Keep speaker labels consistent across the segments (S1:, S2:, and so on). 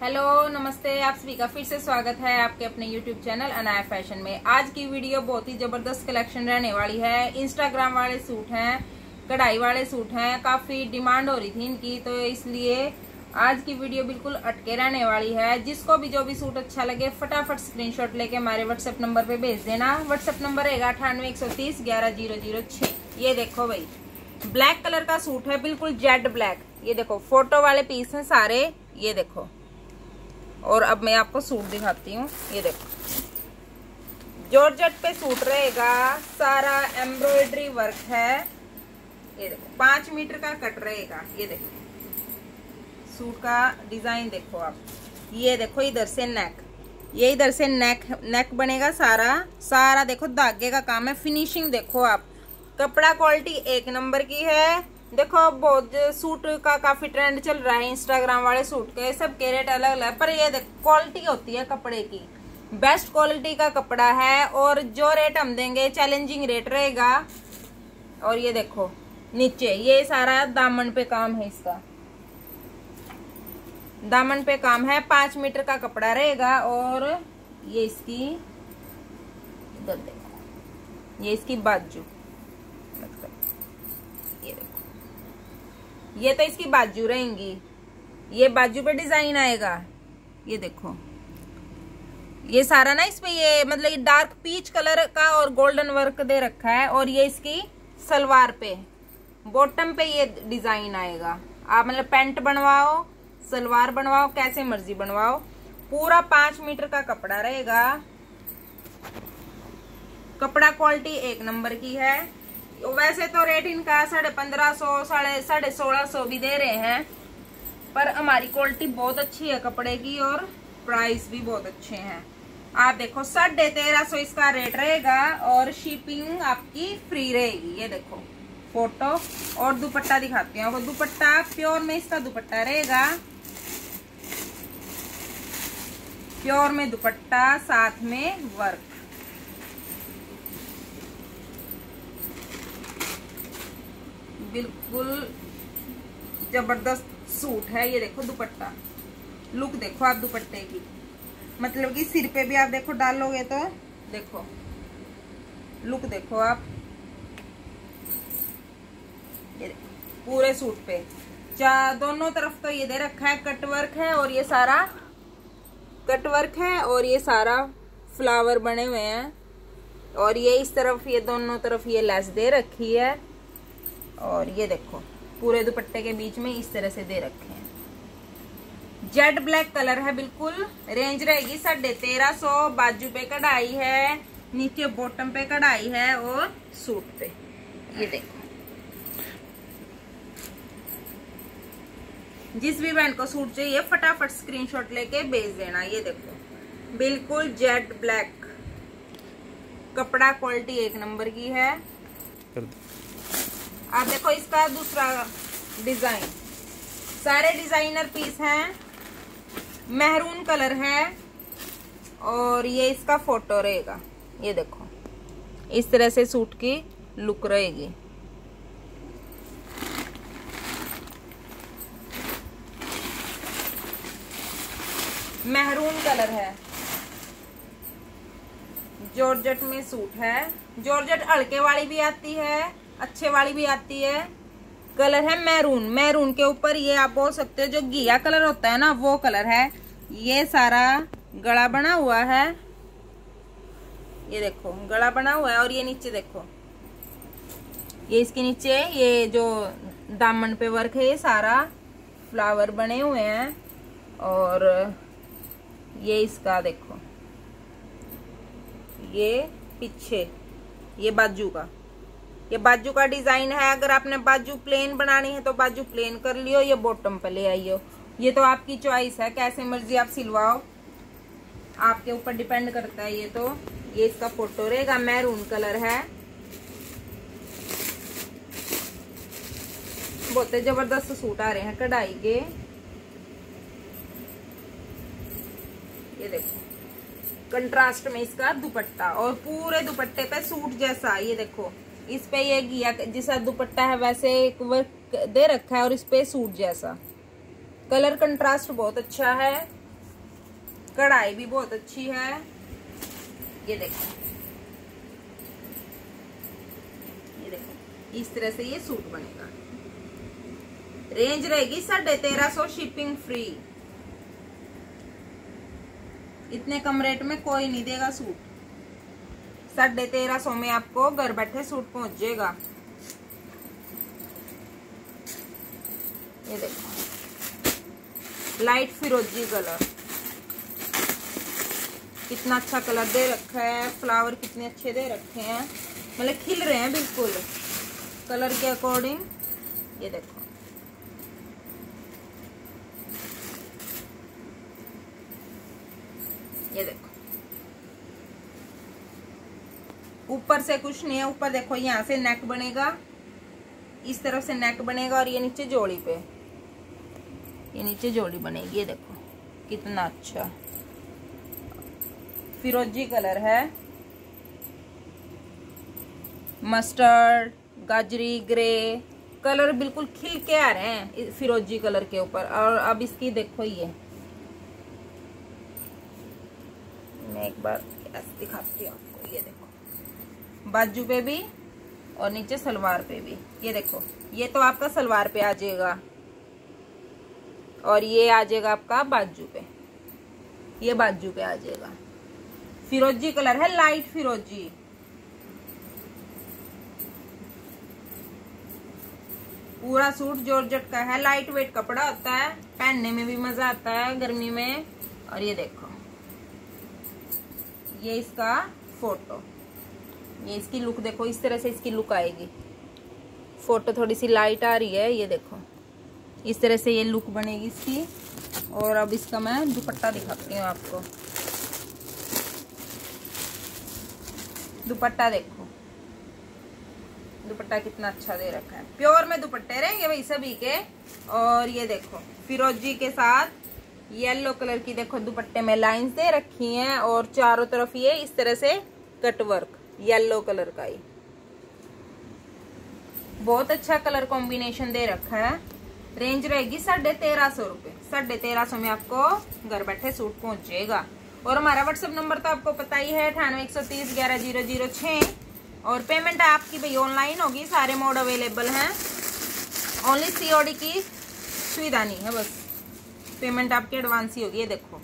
S1: Hello, नमस्ते, आप सभी का फिर से स्वागत है आपके अपने यूट्यूब चैनल अनाया फ़ैशन में। आज की वीडियो बहुत ही ज़बरदस्त कलेक्शन रहने वाली है। इंस्टाग्राम वाले सूट हैं, कढ़ाई वाले सूट हैं, काफ़ी डिमांड हो रही थी इनकी तो इसलिए आज की वीडियो बिल्कुल अटके रहने वाली है। जिसको भी जो भी सूट अच्छा लगे, फटाफट स्क्रीनशॉट लेके हमारे व्हाट्सएप नंबर पे भेज देना। व्हाट्सएप नंबर रहेगा अठानवे एक सौ तीस ग्यारह ज़ीरो ज़ीरो ये देखो भाई ब्लैक कलर का सूट है, बिल्कुल जेड ब्लैक ये देखो फ़ोटो वाले पीस हैं सारे, ये देखो। और अब मैं आपको सूट दिखाती हूँ। ये देखो। जॉर्जेट पे सूट रहेगा। सारा एम्ब्रॉयडरी वर्क है। ये देखो, पाँच मीटर का कट रहेगा। ये देखो। सूट का डिज़ाइन देखो आप। ये देखो, इधर से नेक ये इधर से नेक नेक बनेगा सारा। सारा देखो, धागे का काम है। फिनिशिंग देखो आप। कपड़ा क्वालिटी एक नंबर की है। देखो बहुत सूट का काफ़ी ट्रेंड चल रहा है इंस्टाग्राम वाले सूट के सब के रेट अलग अलग पर ये क्वालिटी होती है कपड़े की। बेस्ट क्वालिटी का कपड़ा है और जो रेट हम देंगे चैलेंजिंग रेट रहेगा। और ये देखो, नीचे, ये सारा दामन पे काम है इसका। दामन पे काम है, पाँच मीटर का कपड़ा रहेगा और ये इसकी देखो, ये इसकी बाजू ये देखो ये तो इसकी बाजू रहेंगी। ये बाजू पे डिज़ाइन आएगा। ये देखो। ये सारा ना इसमें ये मतलब ये डार्क पीच कलर का और गोल्डन वर्क दे रखा है और ये इसकी सलवार पे। बॉटम पे ये डिज़ाइन आएगा। आप मतलब पेंट बनवाओ, सलवार बनवाओ, कैसे मर्ज़ी बनवाओ। पूरा पाँच मीटर का कपड़ा रहेगा। कपड़ा क्वालिटी एक नंबर की है। वैसे तो रेट इनका साढ़े पंद्रह सौ, साढ़े साढ़े सोलह सौ भी दे रहे हैं। पर हमारी क्वालिटी बहुत अच्छी है कपड़े की और प्राइस भी बहुत अच्छे हैं। आप देखो, साढ़े तेरह सौ इसका रेट रहेगा और शिपिंग आपकी फ्री रहेगी। ये देखो, फ़ोटो और दुपट्टा दिखाते हैं। वो दुपट्टा, प्योर में इसका दुपट्टा रहेगा। प्योर में दुपट्टा, साथ में वर्क। बिल्कुल ज़बरदस्त सूट है, ये देखो दुपट्टा। लुक देखो आप दुपट्टे की। मतलब कि सिर पे भी आप देखो डालोगे तो देखो। लुक देखो आप। ये देखो, पूरे सूट पे। चार, दोनों तरफ़ तो ये दे रखा है कटवर्क है और ये सारा कट वर्क है और ये सारा फ्लावर बने हुए हैं। और ये इस तरफ़, ये दोनों तरफ़ ये लेस दे रखी है। और ये देखो, पूरे दुपट्टे के बीच में इस तरह से दे रखे हैं। जेड ब्लैक कलर है बिल्कुल। रेंज रहेगी साढ़े तेरह सौ, बाजू पे कढ़ाई है, नीचे बॉटम पे कढ़ाई है और सूट पे। ये देखो। जिस भी बहन को सूट चाहिए, फटाफट स्क्रीनशॉट लेके भेज देना। ये देखो, बिल्कुल जेड ब्लैक। कपड़ा क्वालिटी एक नंबर की है। आप देखो इसका दूसरा डिज़ाइन। सारे डिज़ाइनर पीस हैं, मेहरून कलर है, और ये इसका फ़ोटो रहेगा। ये देखो, इस तरह से सूट की लुक रहेगी। मेहरून कलर है। जॉर्जेट में सूट है। जॉर्जेट हल्के वाली भी आती है अच्छे वाली भी आती है। कलर है मैरून। मैरून के ऊपर ये आप बोल सकते हो, जो घिया कलर होता है ना, वो कलर है। ये सारा गला बना हुआ है। ये देखो, गला बना हुआ है और ये नीचे देखो। ये इसके नीचे, ये जो दामन पे वर्क है, ये सारा फ्लावर बने हुए हैं। और ये इसका देखो। ये पीछे, ये बाजू का। ये बाजू का डिज़ाइन है, अगर आपने बाजू प्लेन बनानी है तो बाजू प्लेन कर लियो, ये बॉटम पे ले आइयो। ये तो आपकी चॉइस है, कैसे मर्ज़ी आप सिलवाओ। आपके ऊपर डिपेंड करता है ये तो। ये इसका फ़ोटो रहेगा मैरून कलर है। बहुत ज़बरदस्त सूट आ रहे हैं, कढ़ाई के। ये देखो कंट्रास्ट में इसका दुपट्टा और पूरे दुपट्टे पे सूट जैसा, ये देखो। इस पे ये घिया जैसा दुपट्टा है, वैसे एक वर्क दे रखा है और इस पे सूट जैसा। कलर कंट्रास्ट बहुत अच्छा है। कढ़ाई भी बहुत अच्छी है। ये देखो। ये देखो। इस तरह से ये सूट बनेगा। रेंज रहेगी साढ़े तेरह सौ शिपिंग फ्री। इतने कम रेट में कोई नहीं देगा सूट। साढ़े तेरह सौ में आपको घर बैठे सूट पहुँच जाएगा ये देखो। लाइट फिरोजी कलर कितना अच्छा कलर दे रखा है फ्लावर कितने अच्छे दे रखे हैं। मतलब खिल रहे हैं बिल्कुल। कलर के अकॉर्डिंग ये देखो ये देखो ऊपर से कुछ नहीं है, ऊपर देखो, यहाँ से नेक बनेगा। इस तरफ़ से नेक बनेगा और ये नीचे जोड़ी पे। ये नीचे जोड़ी बनेगी, ये देखो, कितना अच्छा। फिरोजी कलर है। मस्टर्ड, गाजरी, ग्रे, कलर बिल्कुल खिल के आ रहे हैं फिरोजी कलर के ऊपर। और अब इसकी देखो ये। मैं एक बार दिखाती हूँ आपको, ये देखो। बाजू पे भी और नीचे सलवार पे भी। ये देखो, ये तो आपका सलवार पे आ जाएगा। और ये आ जाएगा आपका बाजू पे। ये बाजू पे आ जाएगा। फिरोजी कलर है, लाइट फिरोजी। पूरा सूट जॉर्जेट का है, लाइट वेट कपड़ा होता है, पहनने में भी मज़ा आता है, गर्मी में। और ये देखो, ये इसका फ़ोटो। ये इसकी लुक देखो, इस तरह से इसकी लुक आएगी। फ़ोटो थोड़ी सी लाइट आ रही है, ये देखो। इस तरह से ये लुक बनेगी इसकी। और अब इसका मैं दुपट्टा दिखाती हूँ आपको। दुपट्टा देखो। दुपट्टा कितना अच्छा दे रखा है। प्योर में दुपट्टे रहेंगे भाई सभी के। और ये देखो, फिरोजी के साथ येलो कलर की देखो, दुपट्टे में लाइंस दे रखी हैं। और चारों तरफ़ ये इस तरह से कटवर्क येलो कलर का ही। बहुत अच्छा कलर कॉम्बिनेशन दे रखा है। रेंज रहेगी साढ़े तेरह सौ रुपये साढ़े तेरह सौ में आपको घर बैठे सूट पहुँच जाएगा और हमारा व्हाट्सअप नंबर तो आपको पता ही है, अठानवे एक सौ तीस ग्यारह ज़ीरो ज़ीरो छः और पेमेंट आपकी भाई ऑनलाइन होगी, सारे मोड अवेलेबल हैं। ओनली सीओडी की सुविधा नहीं है बस। पेमेंट आपकी एडवांस ही होगी, ये देखो।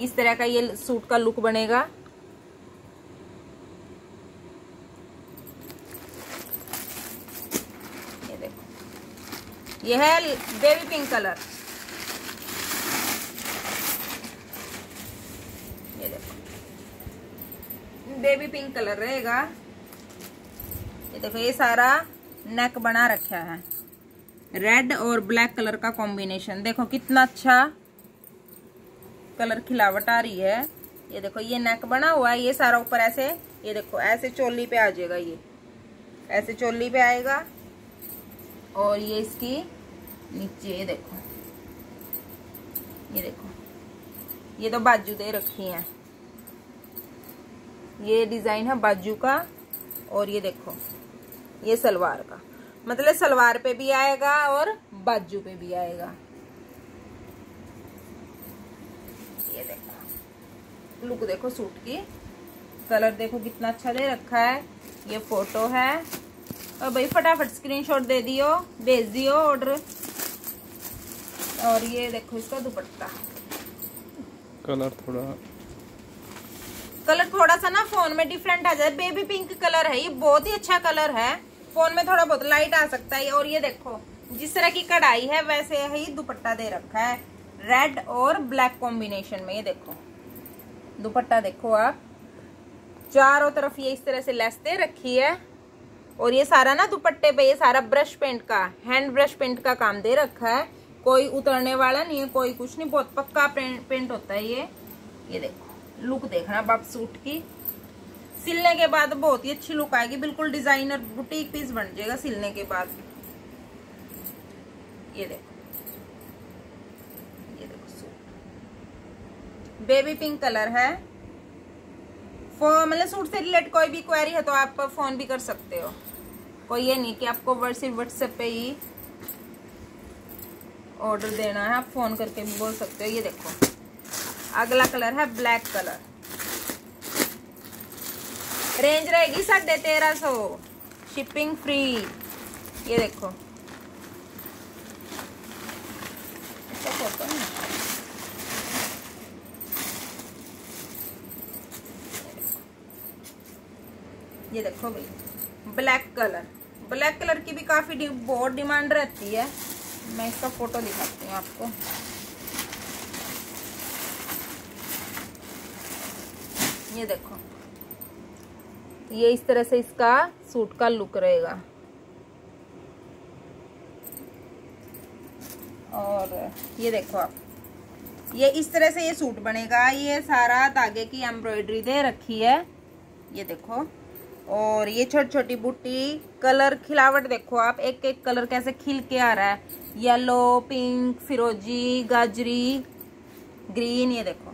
S1: इस तरह का ये सूट का लुक बनेगा। ये है बेबी पिंक कलर। ये देखो। बेबी पिंक कलर रहेगा। ये देखो, ये सारा नेक बना रखा है। रेड और ब्लैक कलर का कॉम्बिनेशन देखो, कितना अच्छा कलर खिलावट आ रही है। ये देखो, ये नेक बना हुआ है। ये सारा ऊपर ऐसे, ये देखो, ऐसे चोली पे आ जाएगा ये। ऐसे चोली पे आएगा। और ये इसकी नीचे, ये देखो। ये देखो। ये तो बाजू दे रखी है। ये डिज़ाइन है बाजू का और ये देखो, ये सलवार का। मतलब सलवार पे भी आएगा और बाजू पे भी आएगा। ये देखो। लुक देखो सूट की। कलर देखो कितना अच्छा दे रखा है। ये फ़ोटो है। और भाई फटाफट स्क्रीनशॉट दे दियो, भेज दियो ऑर्डर और ये देखो इसका दुपट्टा।
S2: कलर थोड़ा
S1: कलर थोड़ा सा ना फ़ोन में डिफरेंट आ जाए। बेबी पिंक कलर है ये बहुत ही अच्छा कलर है। फ़ोन में थोड़ा बहुत लाइट आ सकता है। और ये देखो जिस तरह की कढ़ाई है वैसे ही दुपट्टा दे रखा है। रेड और ब्लैक कॉम्बिनेशन में ये देखो। दुपट्टा देखो आप। चारों तरफ़ ये इस तरह से लेस दे रखी है। और ये सारा ना दुपट्टे पे ये सारा ब्रश पेंट का हैंड ब्रश पेंट का काम दे रखा है। कोई उतरने वाला नहीं है, कोई कुछ नहीं, बहुत पक्का पेंट होता है ये। ये देखो लुक देखना बाप सूट की। सिलने के बाद बहुत ही अच्छी लुक आएगी, बिल्कुल डिज़ाइनर बुटीक पीस बन जाएगा सिलने के बाद। ये देखो ये देखो सूट बेबी पिंक कलर है। मतलब सूट से रिलेटेड कोई भी क्वेरी है तो आप फ़ोन भी कर सकते हो। कोई ये नहीं कि आपको सिर्फ़ व्हाट्सएप पे ही ऑर्डर देना है, आप फ़ोन करके भी बोल सकते हो। ये देखो, अगला कलर है ब्लैक कलर। रेंज रहेगी साढ़े तेरह सौ। शिपिंग फ्री ये देखो। ये देखो भाई, ब्लैक कलर। ब्लैक कलर की भी काफ़ी बहुत डिमांड रहती है। मैं इसका फ़ोटो दिखाती हूँ आपको। ये देखो। ये इस तरह से इसका सूट का लुक रहेगा। और ये देखो आप। ये इस तरह से ये सूट बनेगा। ये सारा धागे की एम्ब्रॉयडरी दे रखी है। ये देखो। और ये छोटी छोटी बूटी कलर, खिलावट देखो आप। एक एक कलर कैसे खिल के आ रहा है। येलो पिंक फिरोजी गाजरी ग्रीन ये देखो।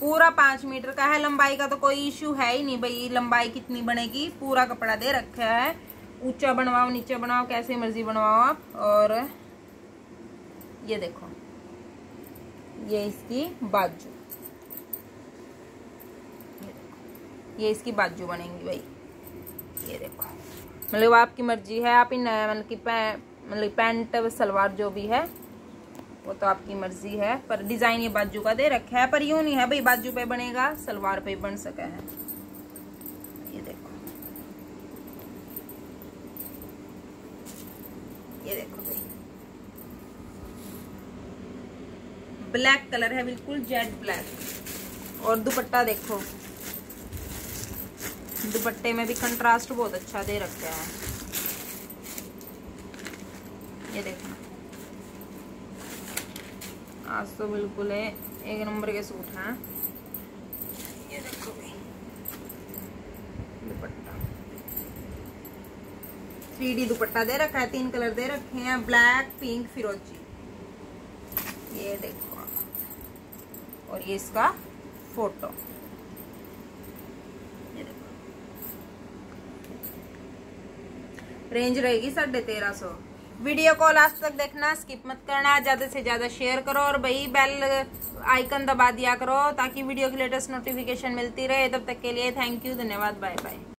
S1: पूरा पाँच मीटर का है, लंबाई का तो कोई इश्यू है ही नहीं भाई। लंबाई कितनी बनेगी? पूरा कपड़ा दे रखा है। ऊँचा बनवाओ, नीचे बनाओ कैसे मर्ज़ी बनवाओ आप। और ये देखो। ये इसकी बाजू। ये इसकी बाजू बनेंगी भाई। ये देखो। मतलब आपकी मर्ज़ी है, आप इन मतलब की मतलब पैंट, सलवार जो भी है, वो तो आपकी मर्ज़ी है, पर डिज़ाइन ये बाजू का दे रखा है, पर यूँ नहीं है भाई, बाजू पे बनेगा, सलवार पे बन सका है। ये देखो। ये देखो भाई। ब्लैक कलर है, बिल्कुल जेड ब्लैक। और दुपट्टा देखो। दुपट्टे में भी कंट्रास्ट बहुत अच्छा दे रखा है। ये देखो। आज तो बिल्कुल है एक नंबर के सूट हैं। ये देखो दुपट्टा। थ्री डी दुपट्टा दे रखा है तीन कलर दे रखे हैं ब्लैक पिंक फिरोजी। ये देखो। और ये इसका फ़ोटो रेंज रहेगी साढ़े तेरह सौ। वीडियो को लास्ट तक देखना स्किप मत करना, ज़्यादा से ज़्यादा शेयर करो और भाई बेल आइकन दबा दिया करो ताकि वीडियो की लेटेस्ट नोटिफिकेशन मिलती रहे। तब तक के लिए थैंक यू धन्यवाद बाय बाय